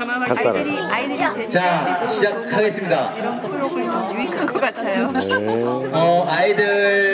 편안하게 간단하게. 아이들이 아이들이 재밌게 자, 할수 있어서 시작하겠습니다. 이런 프로그램 유익한 것 같아요. 네. 어, 아이들